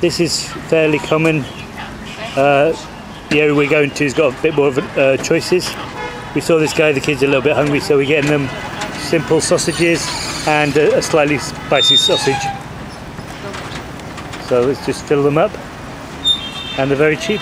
This is fairly common. Uh, the area we're going to has got a bit more of uh, choices. We saw this guy, the kid's are a little bit hungry, so we're getting them simple sausages and a, a slightly spicy sausage. So let's just fill them up, and they're very cheap.